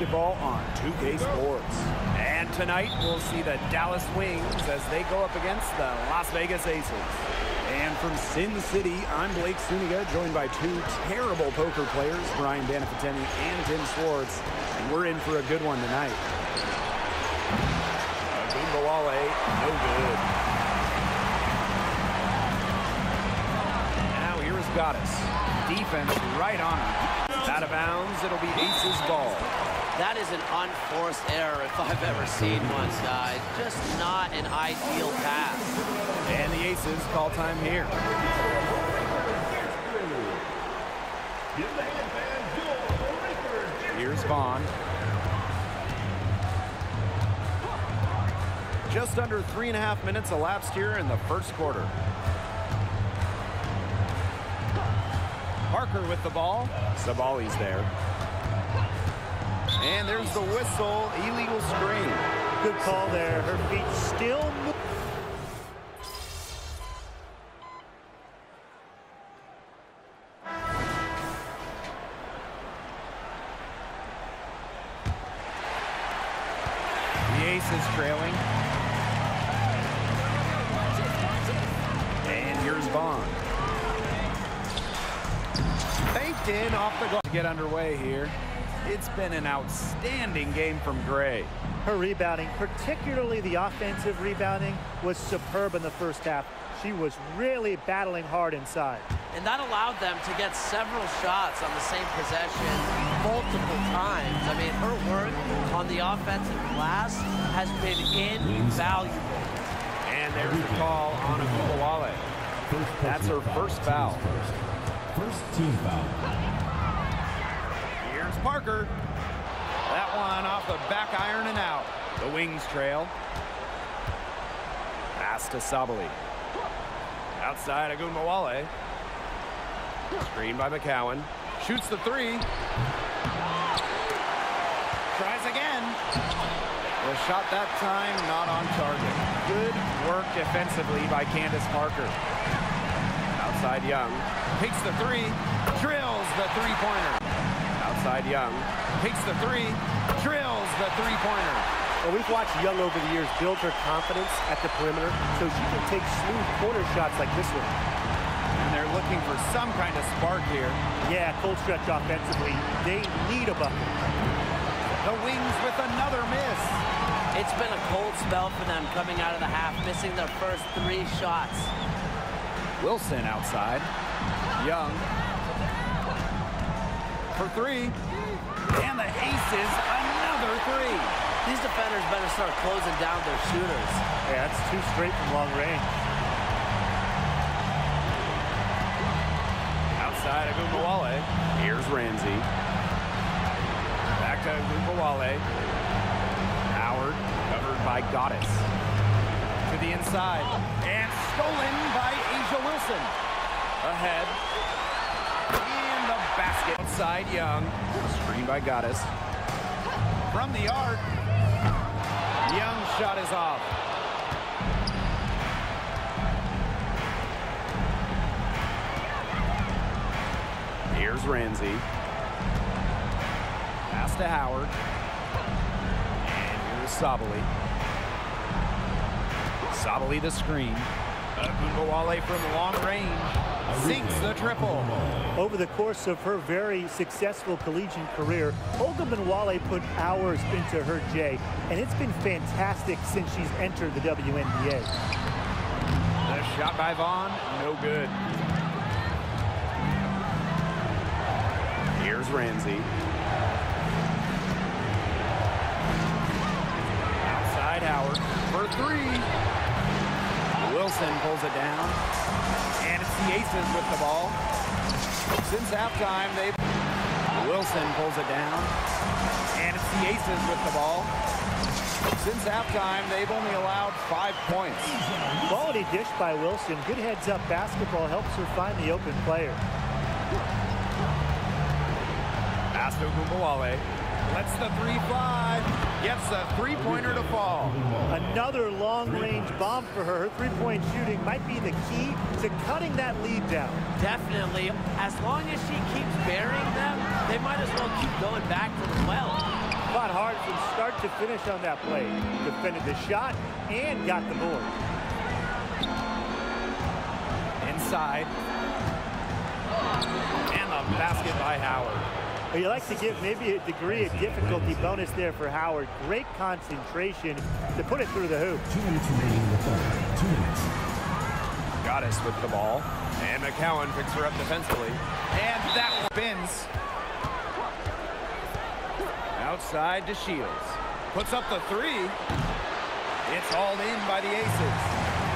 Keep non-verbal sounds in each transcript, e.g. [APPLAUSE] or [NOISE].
basketball on 2K Sports. And tonight we'll see the Dallas Wings as they go up against the Las Vegas Aces. And from Sin City, I'm Blake Suniga, joined by two terrible poker players, Brian Banafiteni and Tim Swartz. And we're in for a good one tonight. Ogunbowale, no good. Now here's Goddess. Defense right on him. Out of bounds, it'll be Aces ball. That is an unforced error if I've ever seen one, guys. Just not an ideal pass. And the Aces call time here. Here's Vaughn. Just under three and a half minutes elapsed here in the first quarter. Parker with the ball. Sabally's there. And there's the whistle. Illegal screen. Good call there. Her feet still move. The is trailing. And here's Bond. Faked in off the glass to get underway here. It's been an outstanding game from Gray. Her rebounding, particularly the offensive rebounding, was superb in the first half. She was really battling hard inside. And that allowed them to get several shots on the same possession multiple times. I mean, her work on the offensive glass has been invaluable. And there's the call on Ogunbowale. That's her first foul. First team foul. Parker. That one off the back iron and out. The Wings trail. Pass to Sabally. Outside Ogunbowale. Screen by McCowan. Shoots the three. Tries again. The shot that time not on target. Good work defensively by Candace Parker. Outside Young. Takes the three. Drills the three-pointer. Outside Young. Takes the three. Drills the three-pointer. Well, we've watched Young over the years build her confidence at the perimeter so she can take smooth corner shots like this one. And they're looking for some kind of spark here. Yeah, cold stretch offensively. They need a bucket. The Wings with another miss. It's been a cold spell for them coming out of the half, missing their first three shots. Wilson outside. Young. For three. And the Aces, another three. These defenders better start closing down their shooters. Yeah, that's two straight from long range. Outside Ogunbowale. Here's Ramsey. Back to Ogunbowale. Howard covered by Goddess. To the inside. And stolen by A'ja Wilson. Ahead. In the basket. Outside Young. Screen by Goddess. From the arc. Young shot is off. Here's Ramsey. Pass to Howard. And here's Sabally. Sabally the screen. Ogunbowale from long range. Sinks the triple. Over the course of her very successful collegiate career, Olga Benwale put hours into her J, and it's been fantastic since she's entered the WNBA. The shot by Vaughn, no good. Here's Ramsey. Outside Howard for three. Wilson pulls it down. And it's the Aces with the ball. Since halftime, they've Wilson pulls it down. And it's the Aces with the ball. Since halftime, they've only allowed five points. Quality dish by Wilson. Good heads-up basketball helps her find the open player. Pass to Gumbawale. Lets the three fly. Gets the three-pointer to fall. Another long-range bomb for her. Her three-point shooting might be the key to cutting that lead down. Definitely. As long as she keeps burying them, they might as well keep going back to the well. Fought hard from start to finish on that play. Defended the shot and got the board. Inside. And the basket by Howard. Well, you like to give maybe a degree of difficulty bonus there for Howard. Great concentration to put it through the hoop. Two minutes remaining in the third. Two minutes. Goddess with the ball. And McCowan picks her up defensively. And that spins. Outside to Shields. Puts up the three. It's all in by the Aces.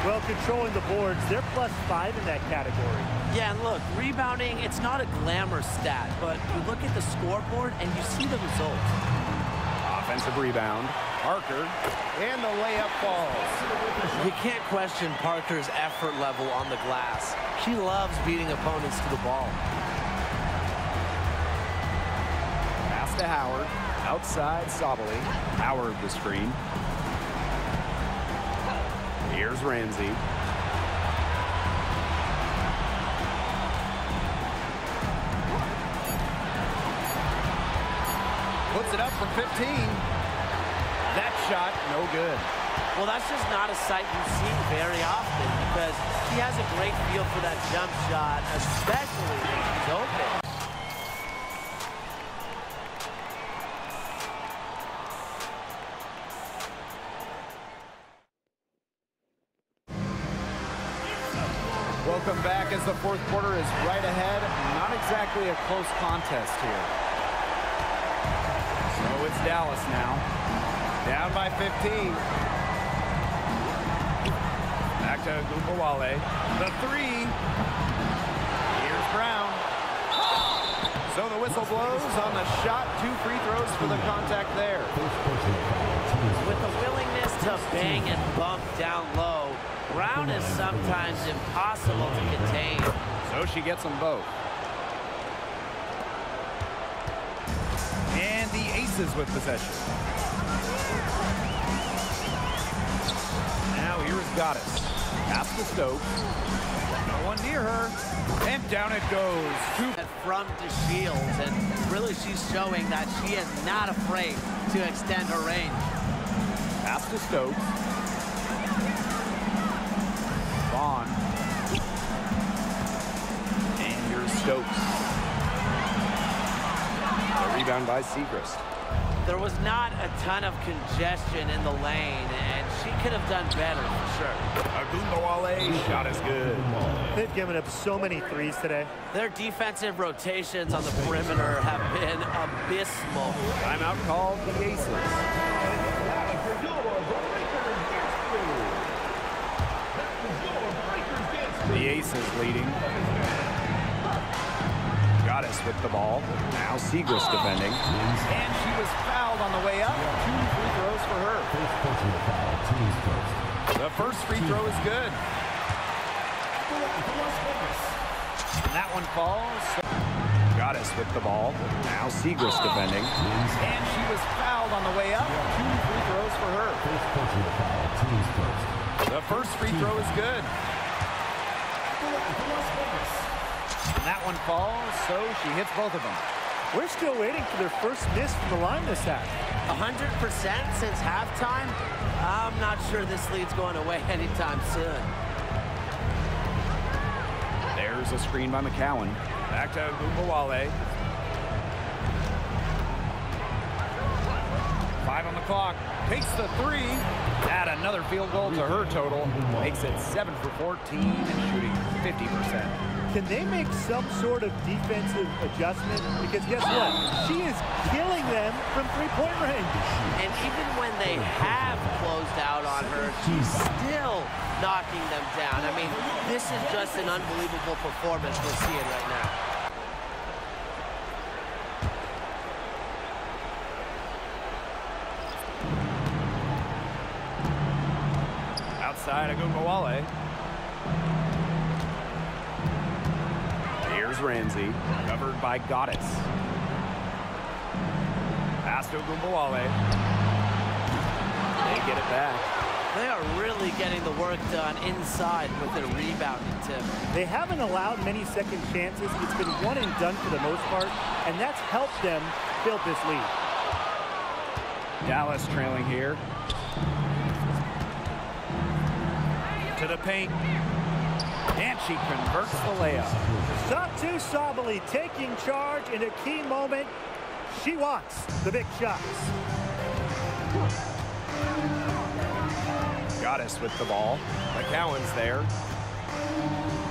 Well, controlling the boards, they're plus five in that category. Yeah, and look, rebounding, it's not a glamour stat, but you look at the scoreboard and you see the results. Offensive rebound. Parker. And the layup falls. You can't question Parker's effort level on the glass. She loves beating opponents to the ball. Pass to Howard. Outside Sabally. Howard of the screen. Here's Ramsey. Puts it up from 15. That shot, no good. Well, that's just not a sight you see very often because she has a great feel for that jump shot, especially when she's open. Welcome back as the fourth quarter is right ahead. Not exactly a close contest here. So it's Dallas now. Down by 15. Back to Gumbawale. The three. Here's Brown. So the whistle blows on the shot. Two free throws for the contact there. First personal foul. Team's With the willingness to bang and bump down low, Brown is sometimes impossible to contain. So she gets them both. And the Aces with possession. Now here's Goddess. Pass to Stokes. No one near her. And down it goes. Two. From to Shields, and really she's showing that she is not afraid to extend her range. Pass to Stokes. Stokes. A rebound by Siegrist. There was not a ton of congestion in the lane, and she could have done better for sure. Ogunbowale shot is good. They've given up so many threes today. Their defensive rotations on the perimeter have been abysmal. Timeout called the Aces. The Aces leading. With the ball. Now Siegrist defending. And she was fouled on the way up. Two free throws for her. The first free throw is good. And that one falls. Goddess with the ball. Now Siegrist defending. And she was fouled on the way up. Two free throws for her. The first free throw is good. And that one falls, so she hits both of them. We're still waiting for their first miss from the line this half. 100% since halftime? I'm not sure this lead's going away [LAUGHS] anytime soon. There's a screen by McCowan. Back to Gumbawale. Five on the clock. Takes the three. Add another field goal to her total. Makes it 7 for 14 and shooting 50% can they make some sort of defensive adjustment? Because guess what? She is killing them from three-point range. And even when they have closed out on her, she's still knocking them down. I mean, this is just an unbelievable performance we're seeing right now. Outside, Ogunbowale. Here's Ramsey. Covered by Goddess. Pass to Ogunbowale. They get it back. They are really getting the work done inside with their rebounding tip. They haven't allowed many second chances. It's been one and done for the most part, and that's helped them build this lead. Dallas trailing here. To the paint. And she converts the layup. Satou Sabally taking charge in a key moment. She wants the big shots. Goddess with the ball. McCowan's there.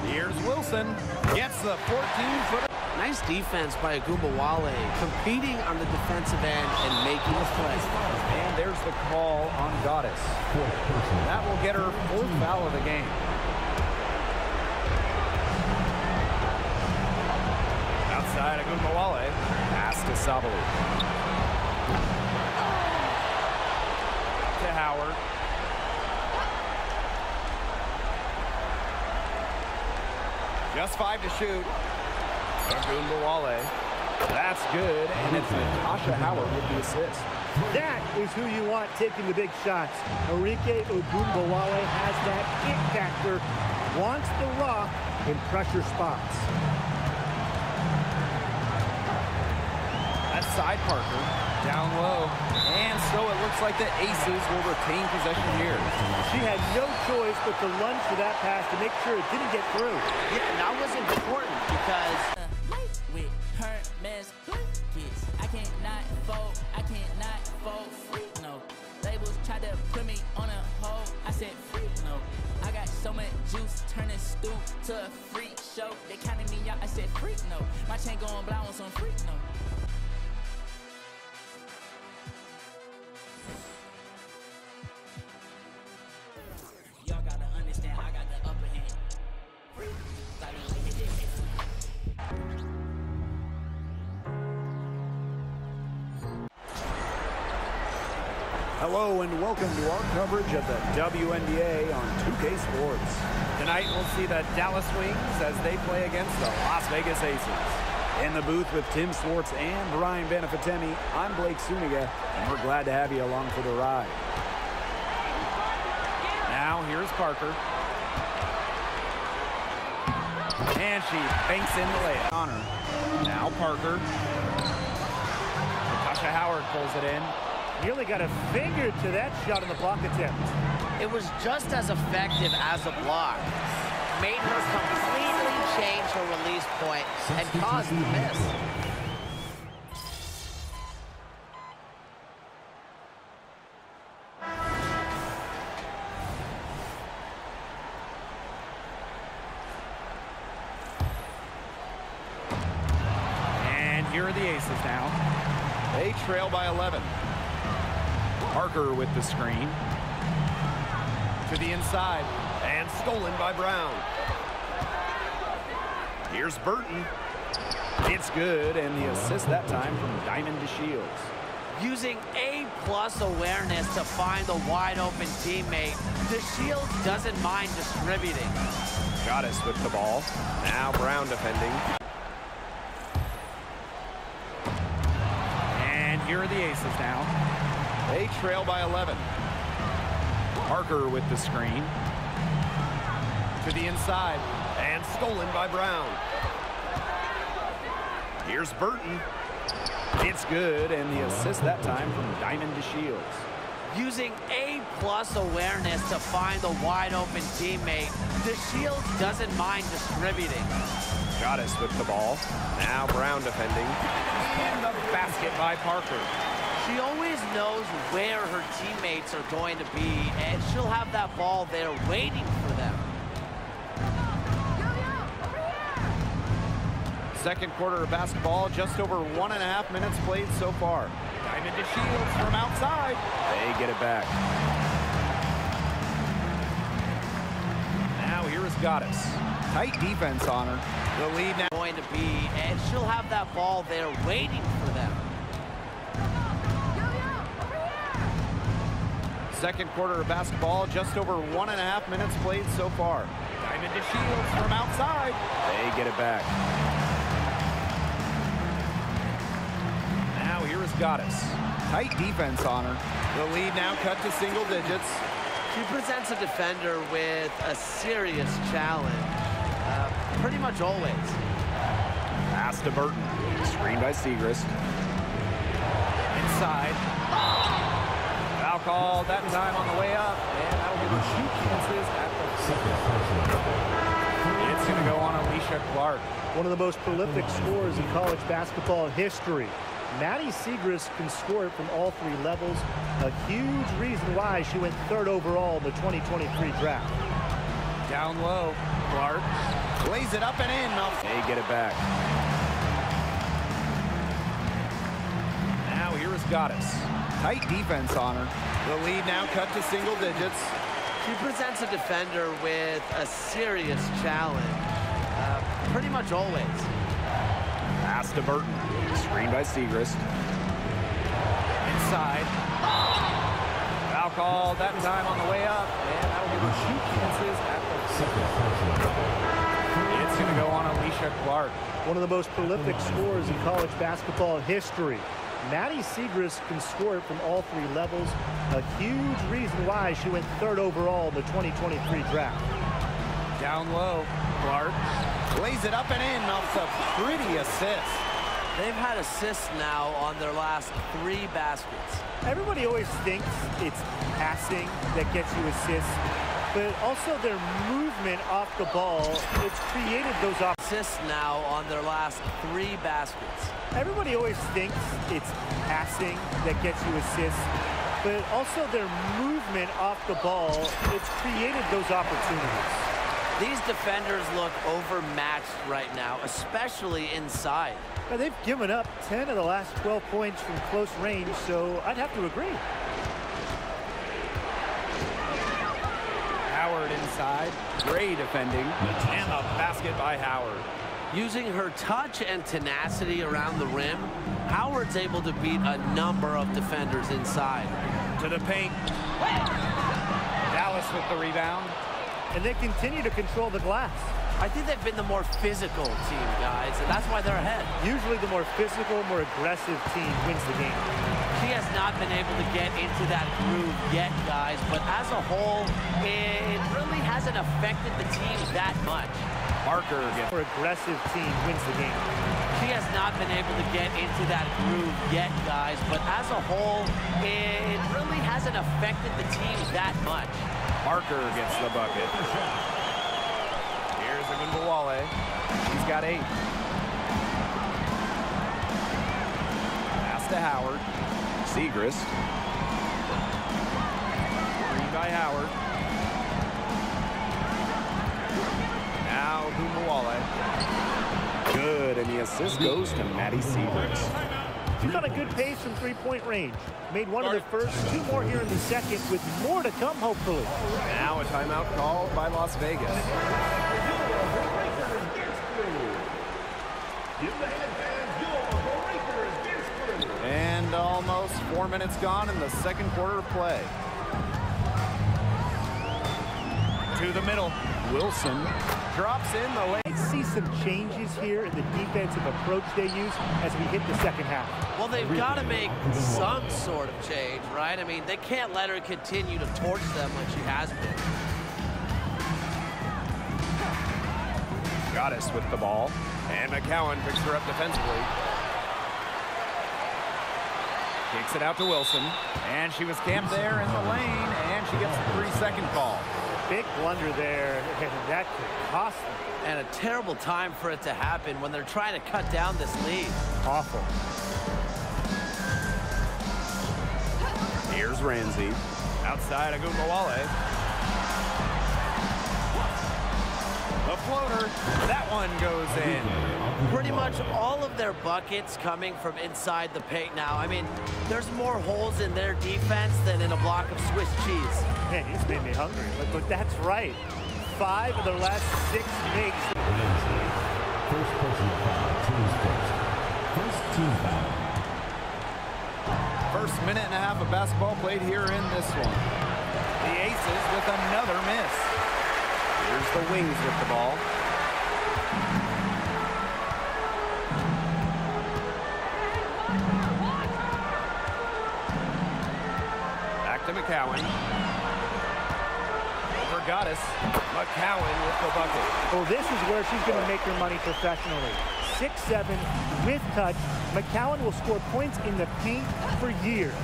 Here's Wilson. Gets the 14-footer. Nice defense by Ogunbowale, competing on the defensive end and making a play. And there's the call on Goddess. That will get her fourth foul of the game. Ogunbowale. Pass to Sabally. To Howard. Just five to shoot. Ogunbowale. That's good, and it's Natasha Howard with the assist. That is who you want taking the big shots. Arike Ogunbowale has that it factor, wants the rock in pressure spots. That's side Parker. Down low. And so it looks like the Aces will retain possession here. She had no choice but to lunge for that pass to make sure it didn't get through. Yeah, and that was important because with Hermes blankets. I cannot fold, I cannot fold free, no. Labels try to put me on a hold, I said free, no. I got so much juice, turning stoop to a freak show. They counted me out, I said freak, no. My chain going blind on some freak, no. Hello and welcome to our coverage of the WNBA on 2K Sports. Tonight we'll see the Dallas Wings as they play against the Las Vegas Aces. In the booth with Tim Swartz and Brian Benefitemi, I'm Blake Suniga, and we're glad to have you along for the ride. Now here's Parker. And she banks in the layup. On her. Now Parker. Natasha Howard pulls it in. Nearly got a finger to that shot on the block attempt. it was just as effective as a block. Made her completely change her release point and caused the miss. And here are the Aces now. They trail by 11. Parker with the screen. To the inside. And stolen by Brown. Here's Burton. It's good, and the assist that time from Diamond DeShields. Using A-plus awareness to find the wide open teammate, the Shield doesn't mind distributing. Goddess with the ball. Now Brown defending. And here are the Aces now. They trail by 11. Parker with the screen. To the inside. And stolen by Brown. Here's Burton. It's good, and the assist that time from Diamond DeShields. Using A-plus awareness to find the wide open teammate, the Shields doesn't mind distributing. Got Goddess with the ball. Now Brown defending. And the basket by Parker. She always knows where her teammates are going to be, and she'll have that ball there waiting for them. Second quarter of basketball, just over one and a half minutes played so far. Diamond DeShields from outside. They get it back. Now here is Goddess. Tight defense on her. The lead now. Going to be, and she'll have that ball there waiting for second quarter of basketball, just over one and a half minutes played so far. Diamond to Shields from outside. They get it back. Now here is Goddess. Tight defense on her. The lead now cut to single digits. She presents a defender with a serious challenge, uh, pretty much always. Pass to Burton. Screened by Siegrist. Inside. Called that time on the way up. And that'll give her two chances at the Second. It's going to go on Alysha Clark. One of the most prolific scorers in college basketball history. Maddy Siegrist can score it from all three levels. A huge reason why she went third overall in the 2023 draft. Down low. Clark lays it up and in. They get it back. Now here is Goddess. Tight defense on her. The lead now cut to single digits. She presents a defender with a serious challenge, uh, pretty much always. Pass to Burton. Screened by Siegrist. Inside. Foul called that time on the way up. And that'll give her two chances at the Second. It's going to go on Alysha Clark. One of the most prolific scorers in college basketball history. Maddy Siegrist can score it from all three levels. A huge reason why she went third overall in the 2023 draft. Down low. Clark lays it up and in off the pretty assist. They've had assists now on their last three baskets. Everybody always thinks it's passing that gets you assists, but also their movement off the ball, it's created those Assists now on their last three baskets. Everybody always thinks it's passing that gets you assists, but also their movement off the ball, it's created those opportunities. These defenders look overmatched right now, especially inside. Now, they've given up 10 of the last 12 points from close range, so I'd have to agree. Howard inside. Gray defending. And the basket by Howard. Using her touch and tenacity around the rim, Howard's able to beat a number of defenders inside. To the paint. Dallas with the rebound. And they continue to control the glass. I think they've been the more physical team, guys, and that's why they're ahead. Usually the more physical, more aggressive team wins the game. She has not been able to get into that groove yet, guys, but as a whole, it really hasn't affected the team that much. Parker gets More aggressive team wins the game. She has not been able to get into that groove yet, guys, but as a whole, it really hasn't affected the team that much. Parker gets the bucket. Here's Ogunbowale. He's got eight. Pass to Howard. Siegrist. Screen by Howard. Now Ogunbowale. Good, and the assist goes to Maddy Siegrist. She's on a good pace from three-point range. Made one of the first, two more here in the second, with more to come, hopefully. Now a timeout called by Las Vegas. And almost four minutes gone in the second quarter of play. To the middle. Wilson. Drops in the lane. Let's see some changes here in the defensive approach they use as we hit the second half. Well, they've got to make some sort of change, right? I mean, they can't let her continue to torch them like she has been. Goddess with the ball. And McCowan picks her up defensively. Kicks it out to Wilson. And she was camped there in the lane. And she gets the three-second call. Big blunder there, and [LAUGHS] that could cost them. And a terrible time for it to happen when they're trying to cut down this lead. Awful. Here's Ramsey. Outside Ogunbowale. The floater. That one goes in. Pretty much all of their buckets coming from inside the paint now. I mean, there's more holes in their defense than in a block of Swiss cheese. Man, you just made me hungry. But, but that's right. Five of their last six makes. Ramsey. First personal foul. Team's first. First team foul. First minute and a half of basketball played here in this one. The Aces with another miss. Here's the Wings with the ball. Back to McCowan. Over Goddess. McCowan with the bucket. Well, this is where she's going to make her money professionally. 6-7 with touch. McCowan will score points in the paint for years.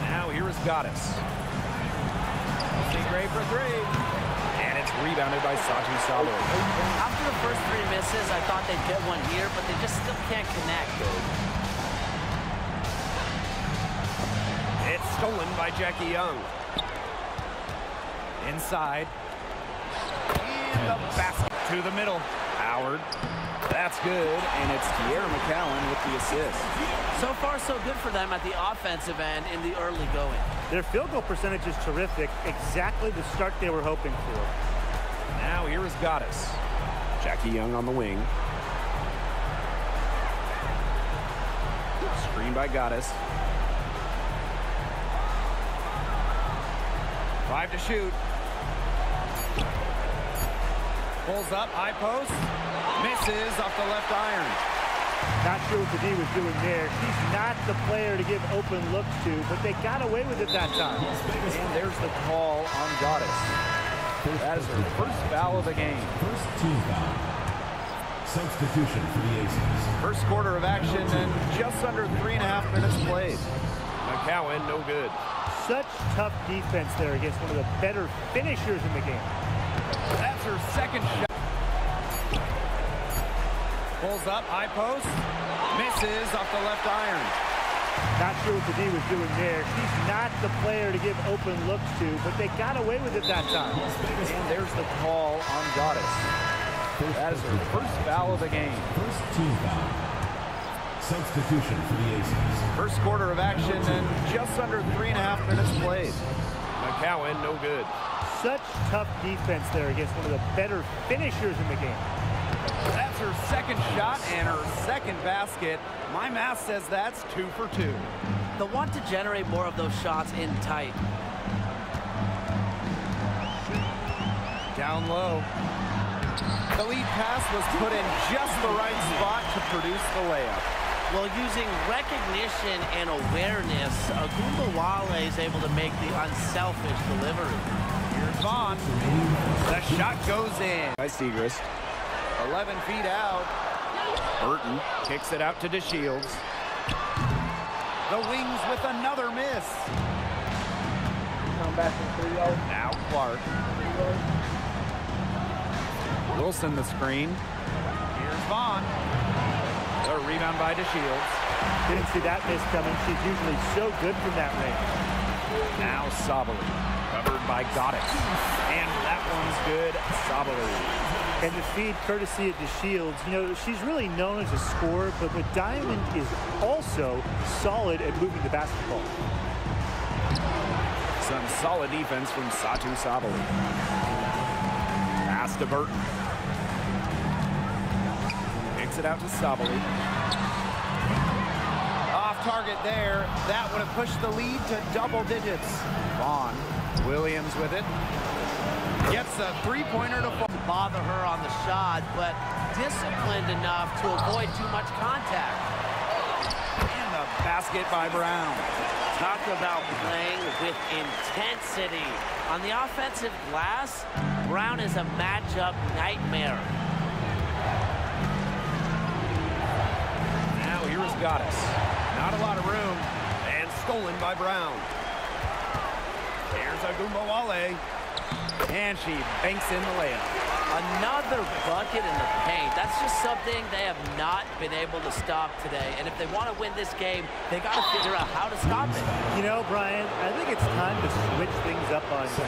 Now here is Goddess. Great for three. And it's rebounded by Satu Sabo. After the first three misses, I thought they'd get one here, but they just still can't connect. It's stolen by Jackie Young. Inside. In the basket to the middle. Howard. That's good, and it's Kiera McCowan with the assist. So far, so good for them at the offensive end in the early going. Their field goal percentage is terrific, exactly the start they were hoping for. Now here is Goddess. Jackie Young on the wing. Screen by Goddess. Five to shoot. Pulls up, high post. Misses off the left iron. Not sure what the D was doing there. She's not the player to give open looks to, but they got away with it that time. And there's the call on Goddess. That is her first foul of the game. First team foul. Substitution for the Aces. First quarter of action and just under three and a half minutes played. McCowan, no good. Such tough defense there against one of the better finishers in the game. That's her second shot. Pulls up, high post. Misses off the left iron. Not sure what the D was doing there. She's not the player to give open looks to, but they got away with it that time. And there's the call on Goddess. That is her first foul of the game. First team foul. Substitution for the Aces. First quarter of action and just under three and a half minutes played. McCowan, no good. Such tough defense there against one of the better finishers in the game. That's her second shot and her second basket. My math says that's two for two. They'll want to generate more of those shots in tight. Down low. The lead pass was put in just the right spot to produce the layup. Well, using recognition and awareness, Ogunbowale is able to make the unselfish delivery. Here's Vaughn. The shot goes in. By Siegrist. 11 feet out. Burton kicks it out to DeShields. The Wings with another miss. Come back from 3 0. Now Clark. Wilson the screen. Here's Vaughn. The rebound by DeShields. Didn't see that miss coming. She's usually so good from that range. Now Sabally. By Goddess. And that one's good. Sabally. And the feed courtesy of the Shields. You know, she's really known as a scorer, but the Diamond is also solid at moving the basketball. Some solid defense from Satou Sabally. Pass to Burton. Kicks it out to Sabally. Off target there. That would have pushed the lead to double digits. Vaughn. Williams with it. Gets a three-pointer to fall. Bother her on the shot, but disciplined enough to avoid too much contact. And the basket by Brown. Talk about playing with intensity. On the offensive glass, Brown is a matchup nightmare. Now here is Goddess. Not a lot of room. And stolen by Brown. Here's Ogunbowale. And she banks in the layup. Another bucket in the paint. That's just something they have not been able to stop today. And if they want to win this game, they got to figure out how to stop it. You know, Brian, I think it's time to switch things up on D.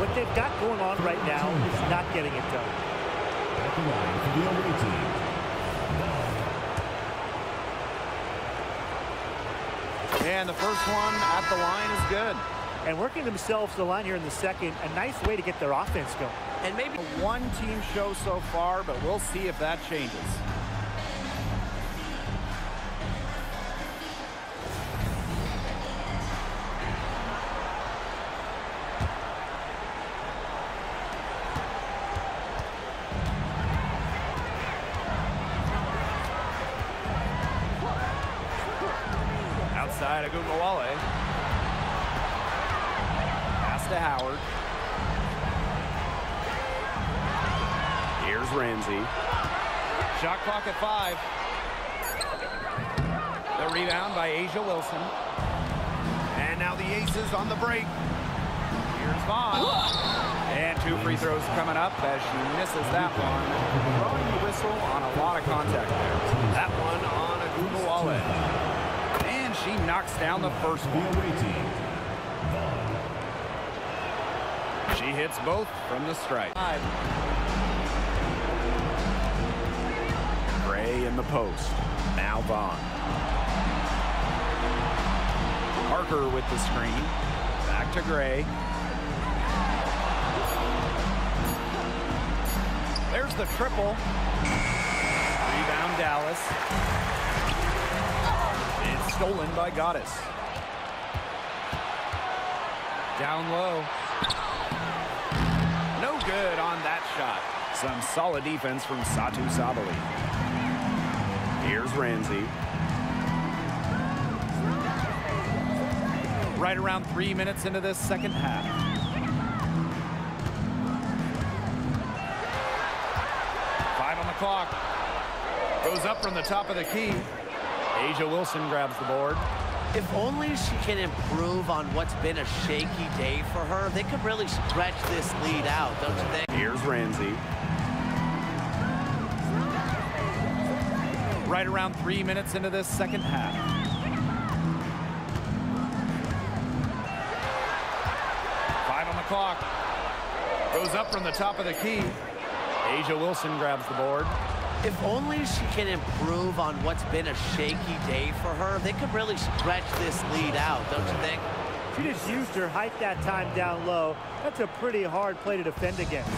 What they've got going on right now is not getting it done. At the line for the away team. And the first one at the line is good and working themselves to the line here in the second. A nice way to get their offense going. And maybe one team show so far, but we'll see if that changes. Outside, Ogunbowale. To Howard. Here's Ramsey. Shot clock at five. The rebound by A'ja Wilson. And now the Aces on the break. Here's Vaughn. And two free throws coming up as she misses that one. Throwing the whistle on a lot of contact there. That one on Ogunbowale. And she knocks down the first one. away team. Vaughn. She hits both from the strike. Gray in the post. Now Vaughn. Parker with the screen. Back to Gray. There's the triple. Rebound Dallas. It's stolen by Goddess. Down low. Good on that shot. Some solid defense from Satou Sabally. Here's Ramsey. Right around three minutes into this second half. Five on the clock. Goes up from the top of the key. A'ja Wilson grabs the board. If only she can improve on what's been a shaky day for her, they could really stretch this lead out, don't you think? Here's Ramsey. Right around three minutes into this second half. Five on the clock. Goes up from the top of the key. A'ja Wilson grabs the board. If only she can improve on what's been a shaky day for her, they could really stretch this lead out, don't you think? She just used her height that time down low. That's a pretty hard play to defend against.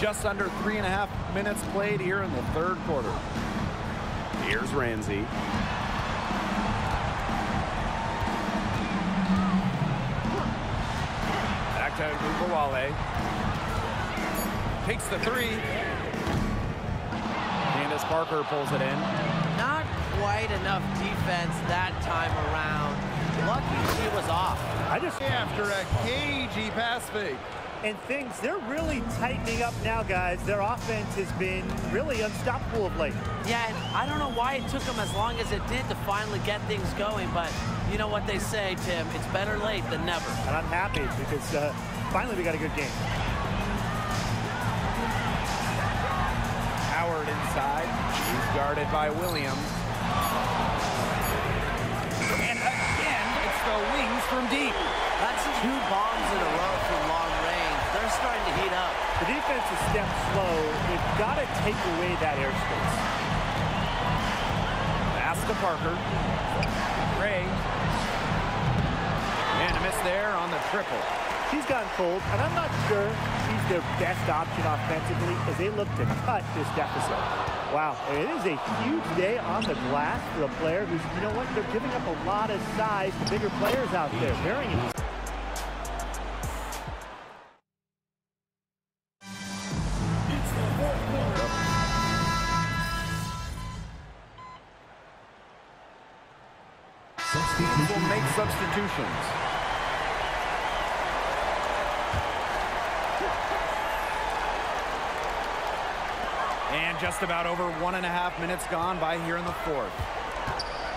Just under three and a half minutes played here in the third quarter. Here's Ramsey. Back to Gugawale. Takes the three. Candace Parker pulls it in. Not quite enough defense that time around. Lucky she was off. I just After a cagey pass fake. and things they're really tightening up now, guys. Their offense has been really unstoppable of late. Yeah, and I don't know why it took them as long as it did to finally get things going, but you know what they say, Tim, it's better late than never. And I'm happy because uh, finally we got a good game. Howard inside. He's guarded by Williams. And again, it's the wings from deep. That's two bombs in a row from long range. They're starting to heat up. The defense is stepped slow. They've got to take away that airspace. Pass to Parker. Ray. And a miss there on the triple. She's gotten cold, and I'm not sure she's their best option offensively as they look to cut this deficit. Wow, it is a huge day on the glass for a player who's, you know what, they're giving up a lot of size to bigger players out there. Very Will make substitutions. And just about over one and a half minutes gone by here in the fourth.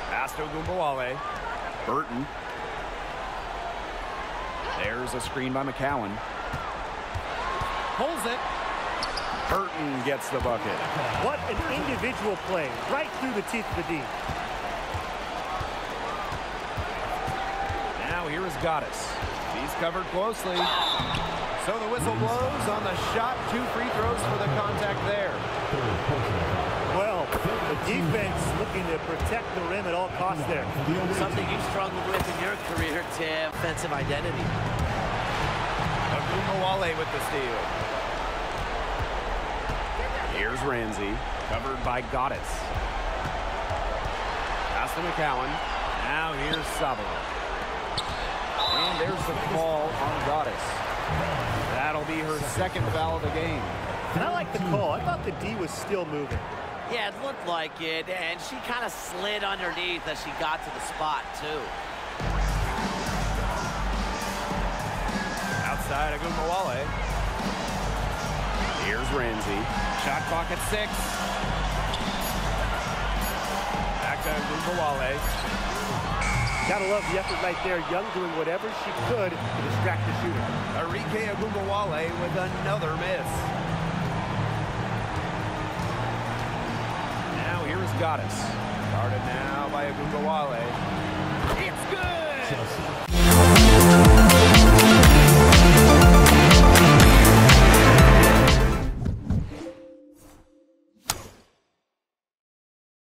Pass to Gumbawale. Burton. There's a screen by McCowan. Pulls it. Burton gets the bucket. [LAUGHS] What an individual play, right through the teeth of the D. Now here is Goddess. He's covered closely. So the whistle blows on the shot. Two free throws for the contact there. Third personal foul. Well, the defense looking to protect the rim at all costs there. Something you've struggled with in your career, Tim. Offensive identity. Ogunbowale with the steal. Here's Ramsey. Covered by Goddess. Pass to McCowan. Now here's Sabalo. And there's the call on Goddess. That'll be her second foul of the game. And I like the hmm. call. I thought the D was still moving. Yeah, it looked like it, and she kind of slid underneath as she got to the spot, too. Outside Ogunbowale. Here's Ramsey. Shot clock at six. Back to Ogunbowale. Gotta love the effort right there. Young doing whatever she could to distract the shooter. Arike Ogunbowale with another miss. Goddess. Guarded now by Ogunbowale. It's good! Chelsea